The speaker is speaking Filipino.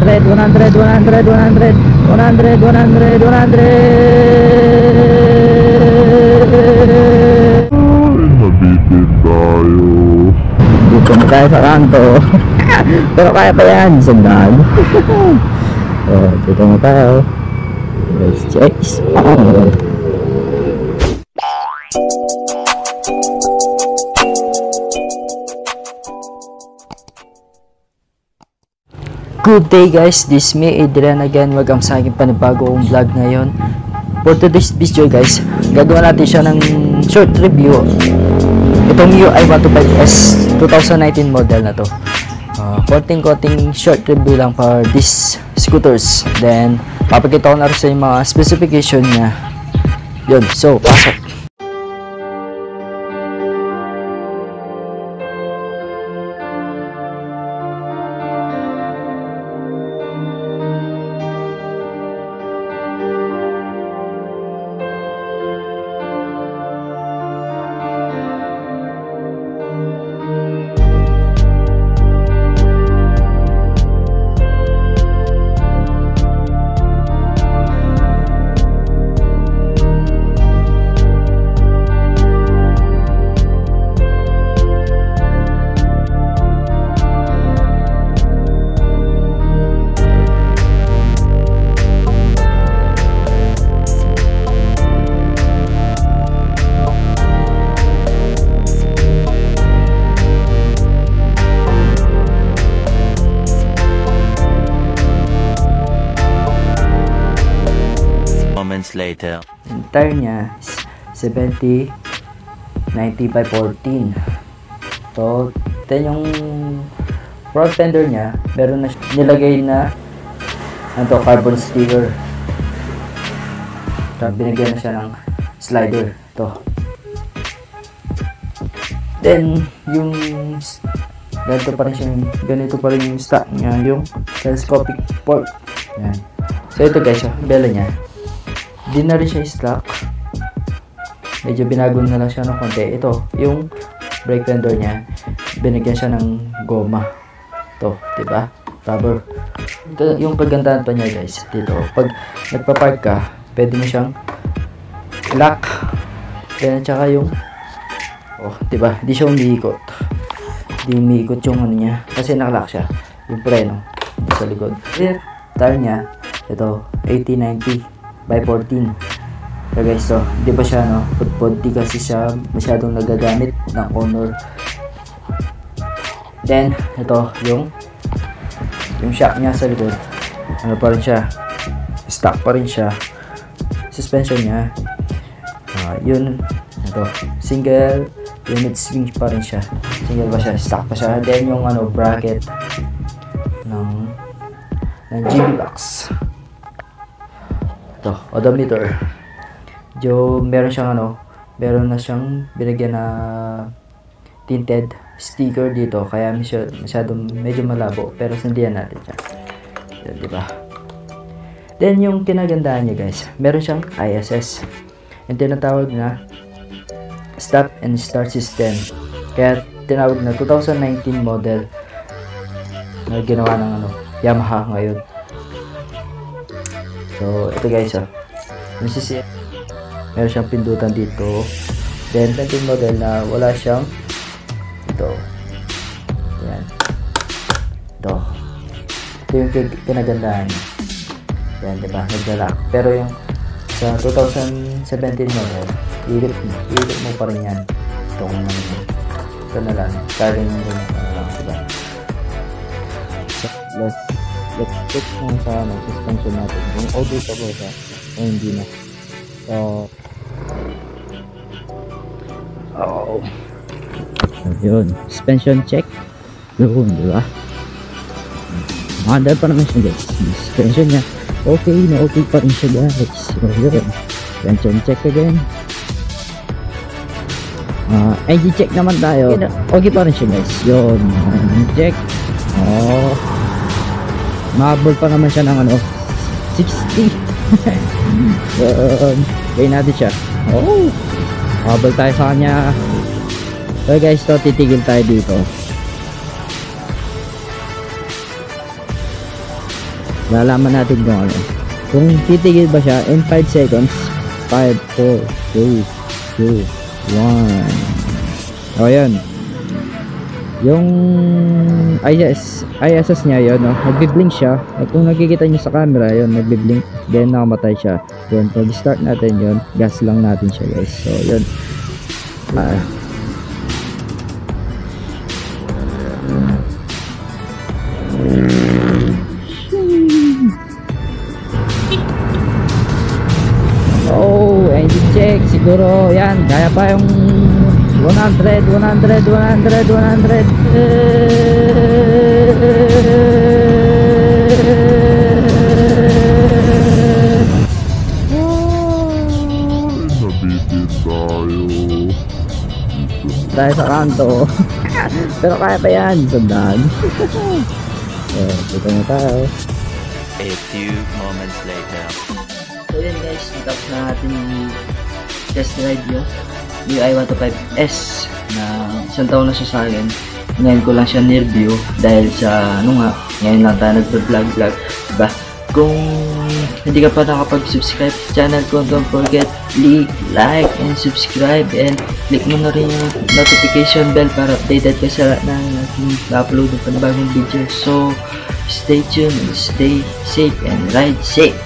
100, 100, 100, 100, 100, 100, 100. Ay, nabitin tayo. Dito na tayo sa kanto. Pero kaya pa yan, sandal. oh, dito na tayo. Let's check. Oh. Good day guys, this is me Adrian again. Welcome sa aking panibagong vlog ngayon. For today's video guys, gagawa natin siya ng short review. Itong UI 125S 2019 model na to. Uh, konting-konting short review lang for this scooters. Then, papakita ko na rin sa mga specification niya. Yun, so, pasok. Moments later. Yung tire niya is 70 90 by 14 so then yung front fender niya meron na nilagay na ano to, carbon sticker so, binigyan na siya ng slider to. Then yung ganito pa rin siya ganito pa rin yung stock niya yung telescopic port. Yan. So ito guys yung bela niya di na rin siya stock medyo binago na lang siya ng konti. Ito yung brake fender niya binigyan siya ng goma. To di ba rubber. Ito yung kagandahan pa niya guys dito. Pag nagpa-park ka pwede mo siyang lock. Then tsaka yung oh di ba di siya umiikot. Di umiikot yung ano niya. Kasi nakalock siya. Yung preno sa likod. Rear tire niya ito 80-90 by 14 So guys, so, di ba siya, no, pudpud, di kasi siya masyadong nagagamit ng owner. Then, ito, yung, yung shock niya sa likod, ano pa rin siya, stock pa rin siya, suspension niya, ah, yun, ito, single unit swing pa rin siya, single pa siya, stock pa siya, then yung, ano, bracket, ng, ng GB box, ito, odometer, Jo, meron siyang ano, meron na siyang binigyan na tinted sticker dito kaya masyado, masyadong medyo malabo pero sundian natin siya. Yan, di ba? Then yung kinagandaan niya guys, meron siyang ISS. Yung tinatawag na stop and start system. Kaya tinawag na 2019 model na ginawa ng ano, Yamaha ngayon. So, ito guys, oh. Yung sisi meron siyang pindutan dito. Then ito yung model na wala siyang ito. Yan ito. Ito yung kin- kinagandaan niya. Yan diba? Naglalak pero yung sa 2017 model mo iikot mo pa rin yan. Itong ano yun. Ito na lang. Carrying mo rin ano lang diba? So, let's let's check kung sa ano, suspension natin kung ba siya o hindi na so Oh. Yun. Suspension check. Yun, di ba? Maganda pa naman siya guys. Suspension niya. Okay na okay pa rin siya guys. So, yun. Suspension check again. Ah, engine check naman tayo. Okay pa rin siya guys. Yun. Check. Oh. Mabol pa naman siya ng ano. 60. Yun. Gawin natin siya. Oh. Habol tayo sa kanya. So guys, to titigil tayo dito. Lalaman natin kung ano. Kung titigil ba siya in 5 seconds. 5, 4, 3, 2, 1. O, yan. Yung IS, ISS niya yun, no? Nagbiblink siya. At kung nakikita niyo sa camera, yun, nagbiblink. Then, nakamatay siya. Yun, pag start natin yun, gas lang natin siya, guys. So, yun. Ah, Oh, engine check. Siguro, yan. Kaya pa yung 100, 100, 100, 100. Nabitin tayo. Tayo sa kanto. Pero kaya pa yan. Sandaan. eh, dito na tayo. A few moments later. So yun guys, natapos na natin yung test ride yung UI 125S na isang taon na siya sa akin. Ngayon ko lang siya nireview dahil sa ano nga, ngayon lang tayo nagpa-vlog vlog. Diba? Kung hindi ka pa nakapag-subscribe sa channel ko, don't forget, click like and subscribe and click mo na rin yung notification bell para updated ka sa lahat ng ating upload ng panibagong video. So, stay tuned, stay safe and ride safe!